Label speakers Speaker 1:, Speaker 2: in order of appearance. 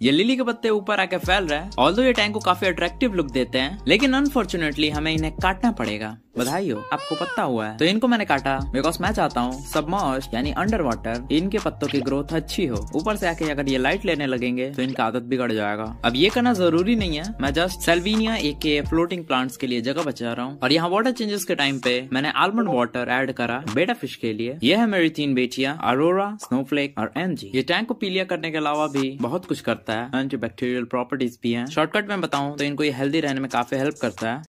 Speaker 1: ये लिली के पत्ते ऊपर आके फैल रहा है ऑल ये टैंक को काफ़ी अट्रैक्टिव लुक देते हैं, लेकिन अनफॉर्चुनेटली हमें इन्हें काटना पड़ेगा। बधाई हो। आपको पत्ता हुआ है। तो इनको मैंने काटा। बिकॉज़ मैं चाहता हूँ सबमर्ज यानी अंडर वाटर इनके पत्तों की ग्रोथ अच्छी हो। ऊपर से आके अगर ये लाइट लेने लगेंगे तो इनका आदत बिगड़ जाएगा। अब ये करना ज़रूरी नहीं है। मैं जस्ट सेल्वीनिया एक के फ्लोटिंग प्लांट्स के लिए जगह बचा रहा हूँ। और यहाँ वाटर चेंजेस के टाइम पे मैंने आलमंड वाटर एड करा बेटा फ़िश के लिए। यह है मेरी तीन बेटिया अरोरा स्नोफ्लेक और एनजी ये टैंक को पीलिया करने के अलावा भी बहुत कुछ करता है। एंटी बैक्टीरियल प्रॉपर्टीज़ भी है। शॉर्टकट में बताऊँ तो इनको ये हेल्दी रहने में काफ़ी हेल्प करता है।